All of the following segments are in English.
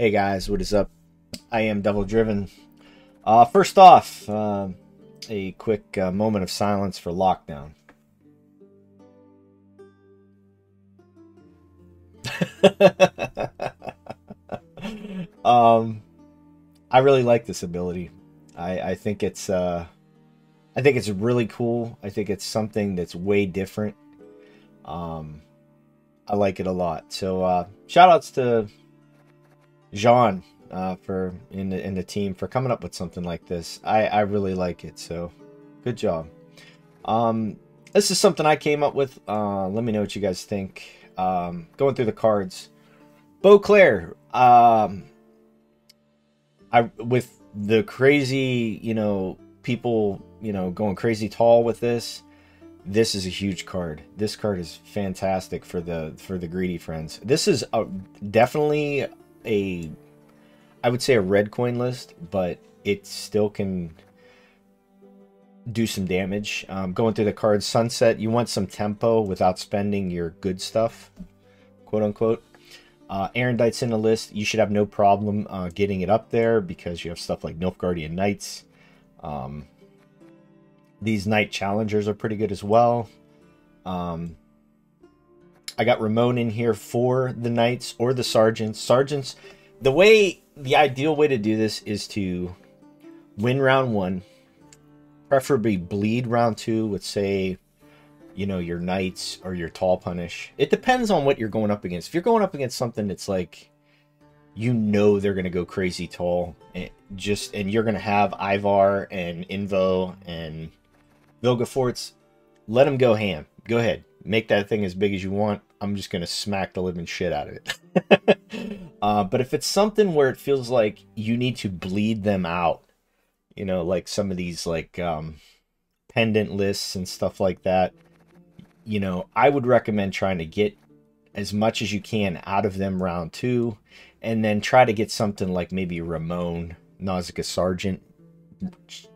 Hey guys, what is up? I am Devil Driven. Uh, first off, uh, a quick uh, moment of silence for lockdown. um, I really like this ability. I, I think it's uh, I think it's really cool. I think it's something that's way different. Um, I like it a lot. So uh, shout outs to Jean uh, for in the in the team for coming up with something like this. I I really like it. So good job. Um, this is something I came up with. Uh, let me know what you guys think. Um, going through the cards, Beauclair. Um, I with the crazy, you know, people, you know, going crazy tall with this. This is a huge card. This card is fantastic for the for the greedy friends. This is a, definitely a I would say a red coin list, but it still can do some damage. Um, going through the cards, Sunset, you want some tempo without spending your good stuff, quote unquote. Uh, Aerondight's in the list. You should have no problem uh, getting it up there because you have stuff like Nilfgaardian Knights. Um, these Knight Challengers are pretty good as well. Um, I got Ramon in here for the Knights or the Sergeants. Sergeants, the way, the ideal way to do this is to win round one, preferably bleed round two with, say, you know, your Knights or your Tall Punish. It depends on what you're going up against. If you're going up against something that's like, you know they're going to go crazy tall, and just and you're going to have Ivar and Invo and Vilgefortz, let them go ham. Go ahead. Make that thing as big as you want. I'm just going to smack the living shit out of it. uh, but if it's something where it feels like you need to bleed them out, you know, like some of these like um, pendant lists and stuff like that, you know, I would recommend trying to get as much as you can out of them round two, and then try to get something like maybe Ramon, Nausicaa Sergeant,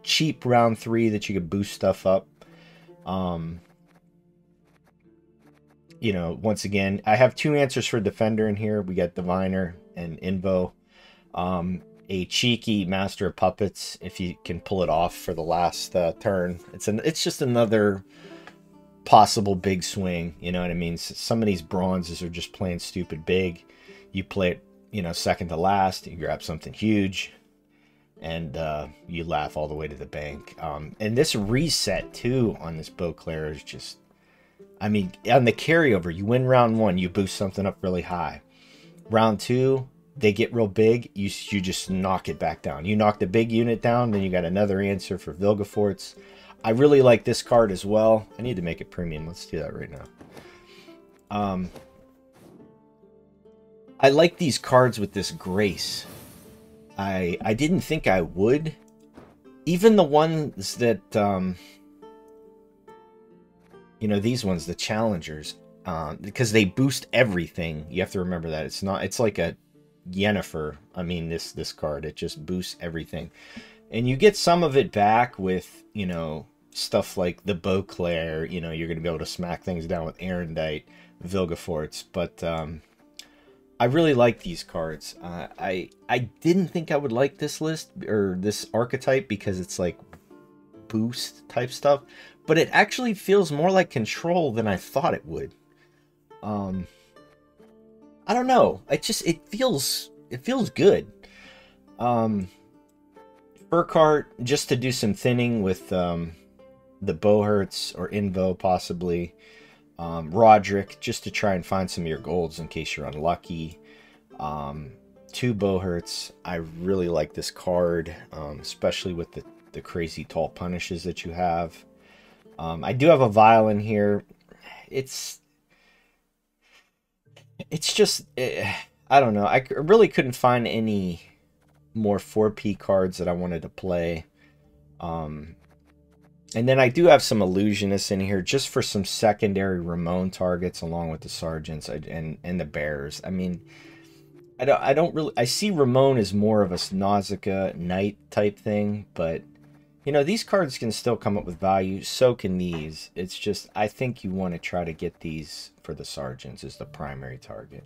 cheap round three that you could boost stuff up. Um, you know, once again, I have two answers for defender in here. We got Diviner and Invo. Um, a cheeky Master of Puppets, if you can pull it off for the last uh, turn. It's an, it's just another possible big swing. You know what I mean? Some of these bronzes are just playing stupid big. You play it, you know, second to last. You grab something huge, and uh, you laugh all the way to the bank. Um, and this reset too on this Beauclair is just I mean, on the carryover, you win round one, you boost something up really high. Round two, they get real big, you you just knock it back down. You knock the big unit down, then you got another answer for Vilgefortz. I really like this card as well. I need to make it premium. Let's do that right now. Um, I like these cards with this grace. I I didn't think I would. Even the ones that um, you know these ones the challengers um, because they boost everything. You have to remember that. It's not it's like a Yennefer. I mean this this card it just boosts everything. And you get some of it back with you know stuff like the Beauclair you know you're gonna be able to smack things down with Aerondight Vilgefortz but um, I really like these cards. Uh, I I didn't think I would like this list or this archetype because it's like boost type stuff but it actually feels more like control than I thought it would. Um, I don't know. It just it feels it feels good. Um, Burkhart just to do some thinning with um, the Bohertz or Invo possibly. Um, Roderick just to try and find some of your golds in case you're unlucky. Um, two Bohertz. I really like this card, um, especially with the the crazy tall punishes that you have. Um, I do have a violin here. It's it's just eh, I don't know. I really couldn't find any more 4P cards that I wanted to play. Um, and then I do have some illusionists in here just for some secondary Ramon targets along with the sergeants and and the bears. I mean, I don't I don't really I see Ramon as more of a Nausicaa knight type thing, but you know, these cards can still come up with value. So can these. It's just, I think you want to try to get these for the sergeants as the primary target.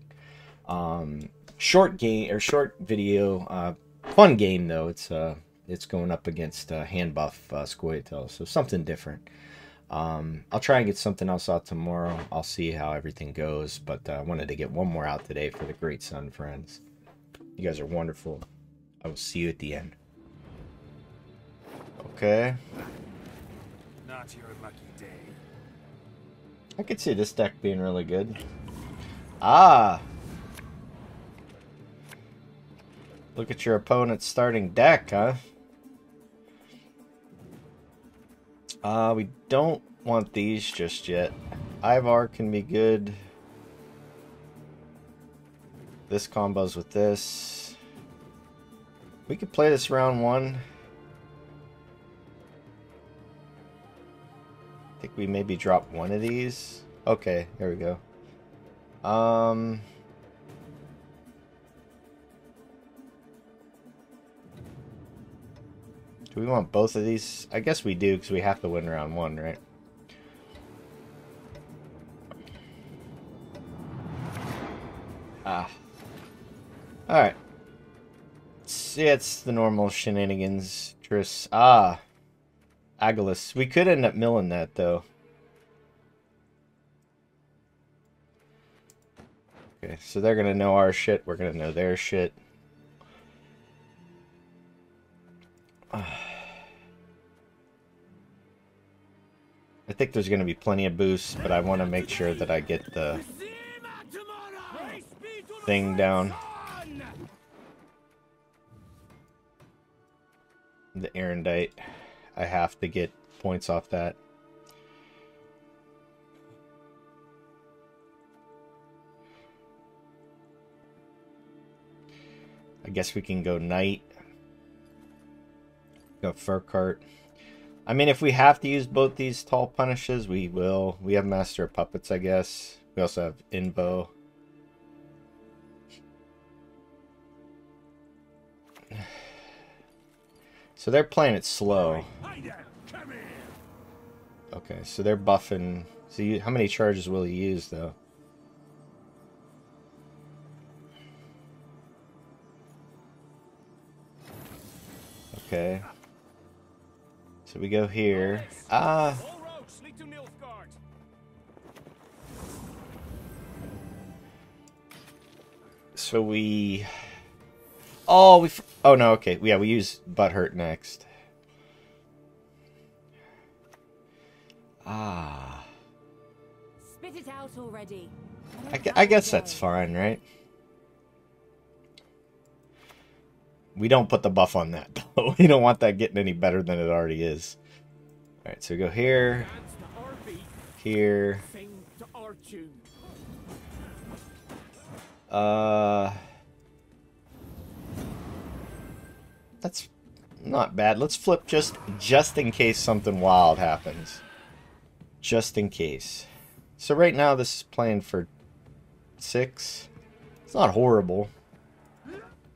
Um, short game or short video, uh, fun game though. It's uh, it's going up against uh, hand buff uh, Scoia'tael, so something different. Um, I'll try and get something else out tomorrow. I'll see how everything goes, but uh, I wanted to get one more out today for the Great Sun friends. You guys are wonderful. I will see you at the end. Okay. Not your lucky day. I could see this deck being really good. Ah! Look at your opponent's starting deck, huh? Uh, we don't want these just yet. Ivar can be good. This combos with this. We could play this round one. Think we maybe drop one of these. Okay, there we go. Um... Do we want both of these? I guess we do, because we have to win round one, right? Ah. Alright. Yeah, it's the normal shenanigans. Triss. Ah. Agalus. We could end up milling that, though. Okay, so they're gonna know our shit, we're gonna know their shit. I think there's going to be plenty of boosts, but I want to make sure that I get the thing down. The Aerondight. I have to get points off that. I guess we can go Knight. Go Fur Cart. I mean, if we have to use both these tall punishes, we will. We have Master Puppets, I guess. We also have Invo. So they're playing it slow. Okay, so they're buffing. So how many charges will he use, though? Okay. So we go here. Ah. So we. Oh, we. Oh no. Okay. Yeah, we use butthurt next. Ah. Spit it out already. I, I guess that's fine, right? We don't put the buff on that, though. we don't want that getting any better than it already is. Alright, so we go here. Here. Uh... That's not bad. Let's flip just just in case something wild happens. Just in case. So right now this is playing for six. It's not horrible.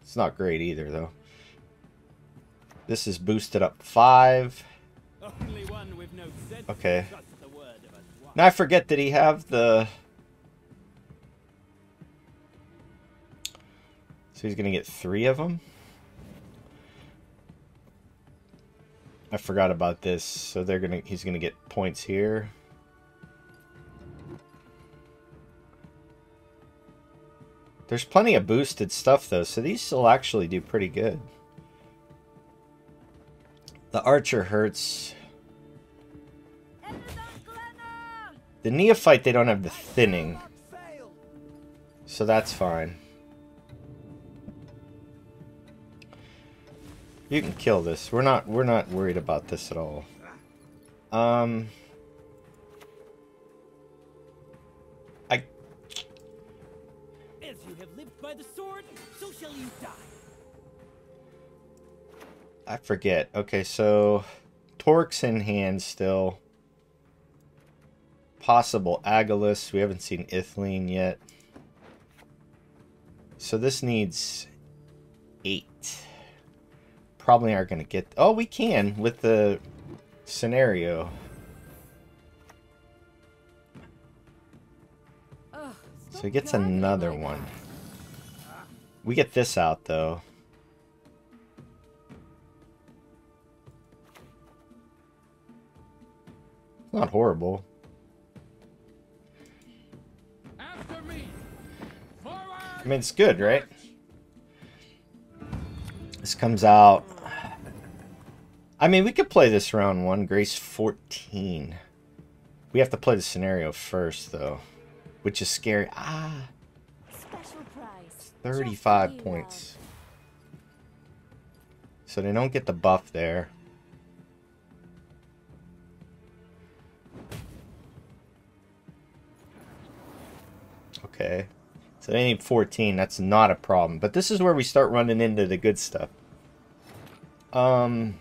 It's not great either, though. This is boosted up five. Okay. Now I forget, did he have the... So he's going to get three of them? I forgot about this. So they're to he's to get points here. There's plenty of boosted stuff, though, so these will actually do pretty good. The archer hurts. The neophyte, they don't have the thinning. So that's fine. You can kill this. We're not we're not worried about this at all. Um I As you have lived by the sword, so shall you die. I forget. Okay, so Torque's in hand still. Possible Agalus. We haven't seen Ithlinne yet. So this needs eight. Probably aren't going to get... Oh, we can with the scenario. So he gets another one. We get this out, though. Not horrible. After me. I mean, it's good, right? This comes out. I mean, we could play this round one. Grace 14. We have to play the scenario first, though. Which is scary. Ah, Special price. 35 Just for you, points. So they don't get the buff there. Okay. So they need 14. That's not a problem. But this is where we start running into the good stuff. Um.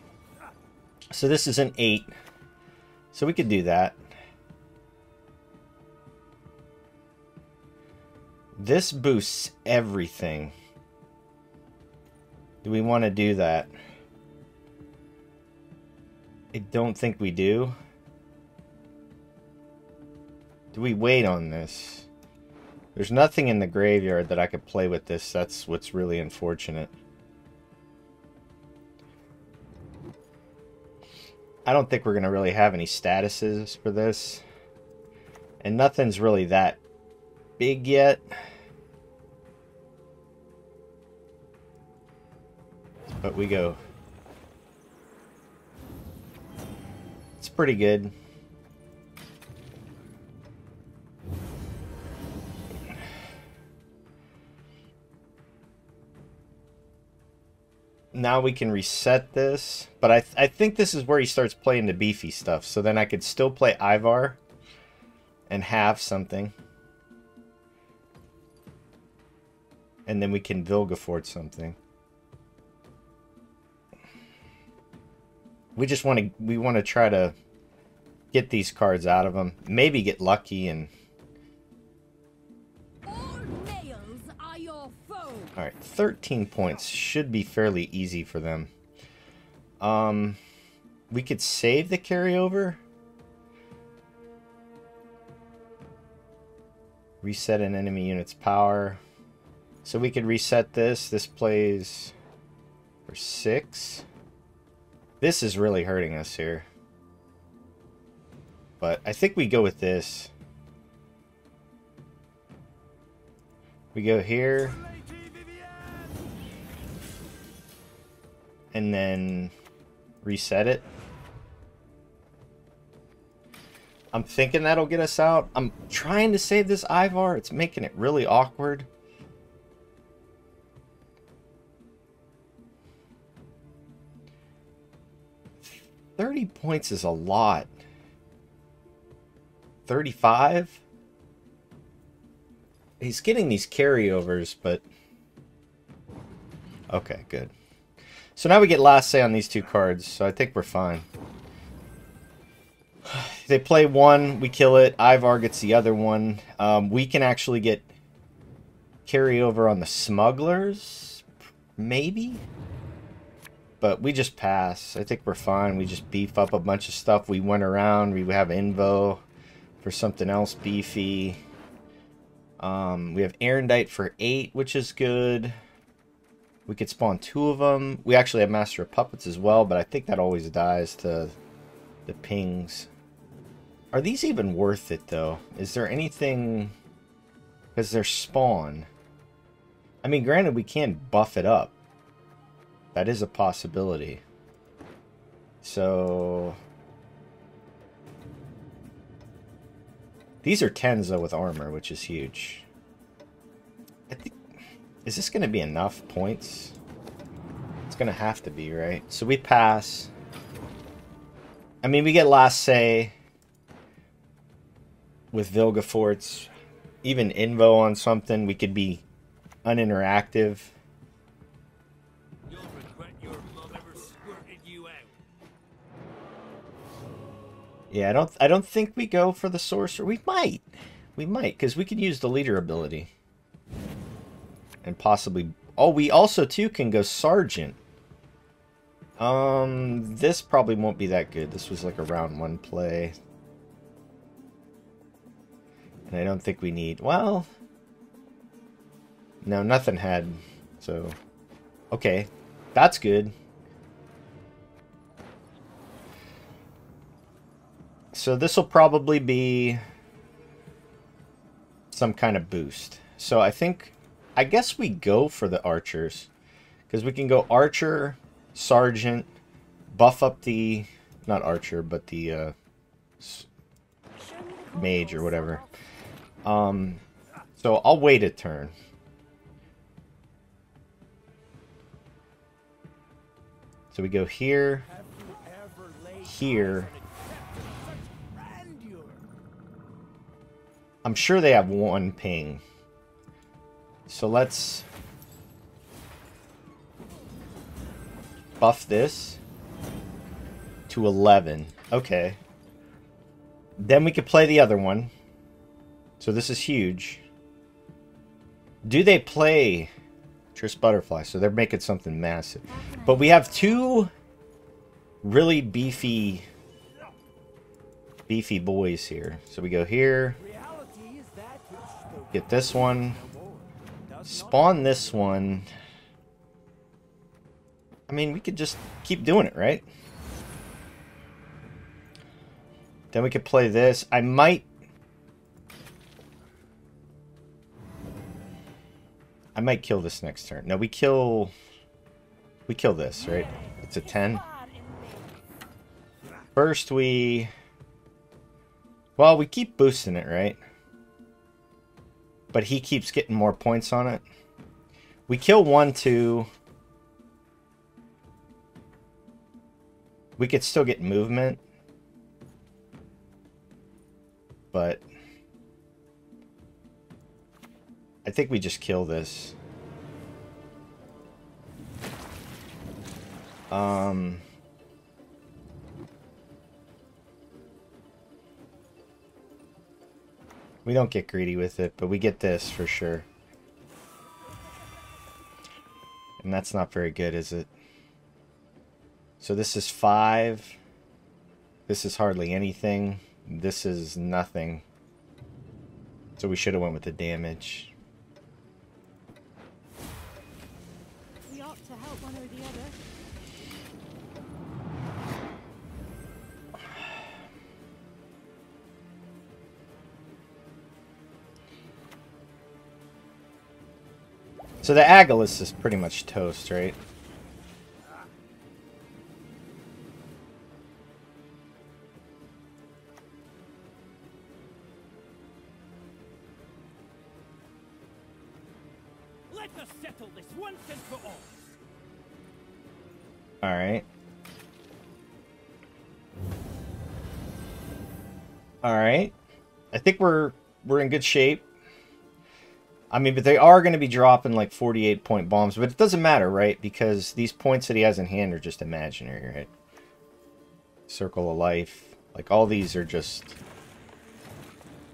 So this is an 8. So we could do that. This boosts everything. Do we want to do that? I don't think we do. Do we wait on this? There's nothing in the graveyard that I could play with this. That's what's really unfortunate. I don't think we're going to really have any statuses for this. And nothing's really that big yet. But we go. It's pretty good. Now we can reset this, but I, th I think this is where he starts playing the beefy stuff. So then I could still play Ivar and have something. And then we can Vilgefort something. We just want to we want to try to get these cards out of them. Maybe get lucky and foe. all right, 13 points should be fairly easy for them. Um we could save the carryover. Reset an enemy unit's power. So we could reset this. This plays for 6. This is really hurting us here. But I think we go with this. We go here. And then reset it. I'm thinking that'll get us out. I'm trying to save this Ivar. It's making it really awkward. Thirty points is a lot. Thirty-five. He's getting these carryovers, but okay, good. So now we get last say on these two cards, so I think we're fine. They play one, we kill it. Ivar gets the other one. Um, we can actually get carryover on the smugglers, maybe. But we just pass. I think we're fine. We just beef up a bunch of stuff. We went around. We have Invo for something else beefy. Um, we have Aerondight for eight, which is good. We could spawn two of them. We actually have Master of Puppets as well, but I think that always dies to the pings. Are these even worth it, though? Is there anything... Because they're spawn. I mean, granted, we can buff it up. That is a possibility. So... These are 10s, though, with armor, which is huge. Is this going to be enough points? It's going to have to be, right? So we pass. I mean, we get last say with Vilgefortz. Even Invo on something, we could be uninteractive. You'll regret your mum ever squirted you out. Yeah, I don't I don't think we go for the sorcerer. We might. We might, because we could use the leader ability. And possibly Oh, we also too can go sergeant. Um this probably won't be that good. This was like a round one play. And I don't think we need well No, nothing had So, okay, that's good. So this will probably be some kind of boost. So I think, I guess we go for the archers. Because we can go archer, sergeant, buff up the, not archer, but the uh, mage or whatever. Um, so I'll wait a turn. So we go here, here. I'm sure they have one ping. So let's buff this to 11. Okay. Then we could play the other one. So this is huge. Do they play Triss Butterfly? So they're making something massive. But we have two really beefy beefy boys here. So we go here. Reality is that which the Get this one. Spawn this one. I mean, we could just keep doing it, right? Then we could play this. I might... I might kill this next turn. No, we kill... We kill this, right? It's a 10. Far in me. First we... Well, we keep boosting it, right? But he keeps getting more points on it. We kill one, two. We could still get movement. But... I think we just kill this. Um... We don't get greedy with it, but we get this for sure. And that's not very good, is it? So this is five. This is hardly anything. This is nothing. So we should have went with the damage. We ought to help one or the other. So the Agilus is pretty much toast, right? Let us settle this once and for all. Alright. Alright. I think we're we're in good shape. I mean, but they are going to be dropping like 48 point bombs, but it doesn't matter, right? Because these points that he has in hand are just imaginary, right? Circle of Life. Like, all these are just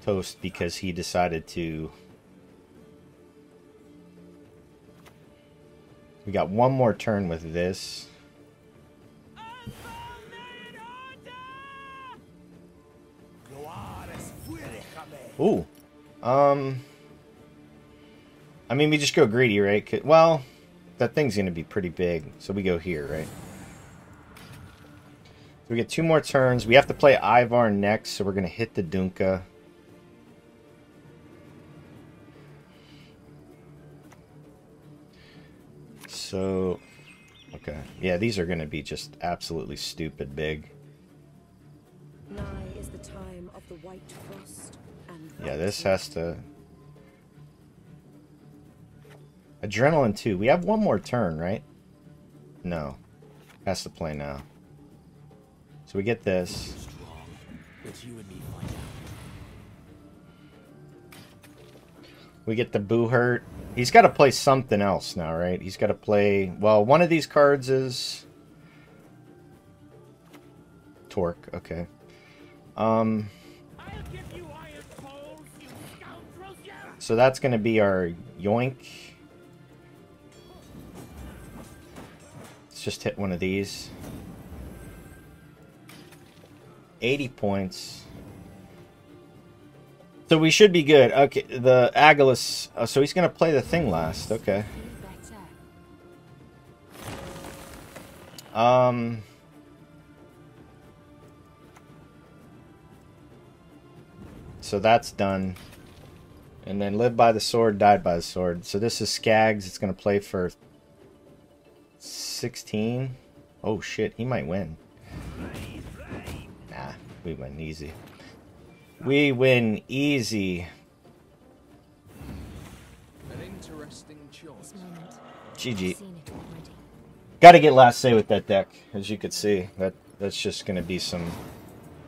toast because he decided to... We got one more turn with this. Ooh. Um... I mean, we just go greedy, right? Well, that thing's going to be pretty big, so we go here, right? So we get two more turns. We have to play Ivar next, so we're going to hit the Dunka. So, okay. Yeah, these are going to be just absolutely stupid big. Nigh is the time of the white frost and Yeah, this has to... Adrenaline 2. We have one more turn, right? No. Has to play now. So we get this. We get the Boo Hurt. He's got to play something else now, right? He's got to play... Well, one of these cards is... Torque, okay. Um, so that's going to be our Yoink. just hit one of these. 80 points. So we should be good. Okay, the Agalus... Oh, so he's going to play the thing last. Okay. Um... So that's done. And then live by the sword, died by the sword. So this is Skags. It's going to play for 16. Oh shit, he might win. Nah, we win easy. We win easy. An interesting choice. Moment. GG. I've seen it already. Got to get last say with that deck, as you could see. That that's just going to be some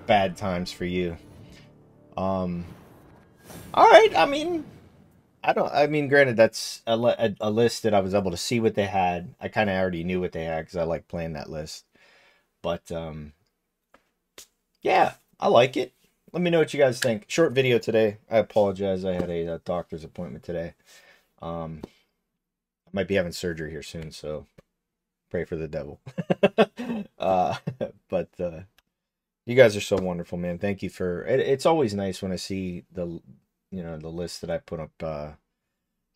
bad times for you. Um. All right. I mean, I don't. I mean, granted, that's a, a, a list that I was able to see what they had. I kind of already knew what they had because I like playing that list. But um, yeah, I like it. Let me know what you guys think. Short video today. I apologize. I had a, uh doctor's appointment today. Um, I might be having surgery here soon, so pray for the devil. uh, but uh, you guys are so wonderful, man. Thank you for. It, it's always nice when I see the, you know, the list that I put up, uh,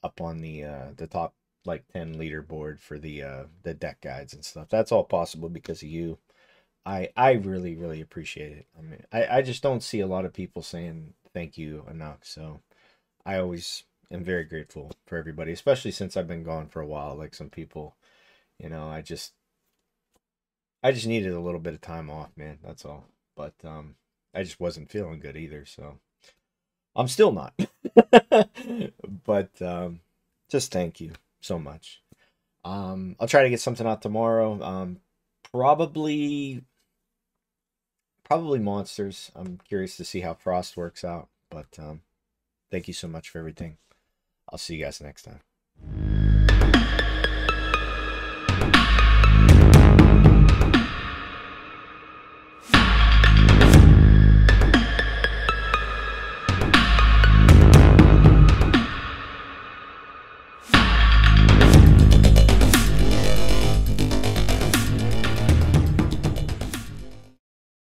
up on the uh, the top like ten leaderboard for the uh, the deck guides and stuff. That's all possible because of you. I I really really appreciate it. I mean, I I just don't see a lot of people saying thank you enough. So I always am very grateful for everybody, especially since I've been gone for a while. Like some people, you know, I just I just needed a little bit of time off, man. That's all. But um I just wasn't feeling good either, so I'm still not. but um just thank you so much. Um I'll try to get something out tomorrow. Um probably probably monsters. I'm curious to see how Frost works out, but um thank you so much for everything. I'll see you guys next time.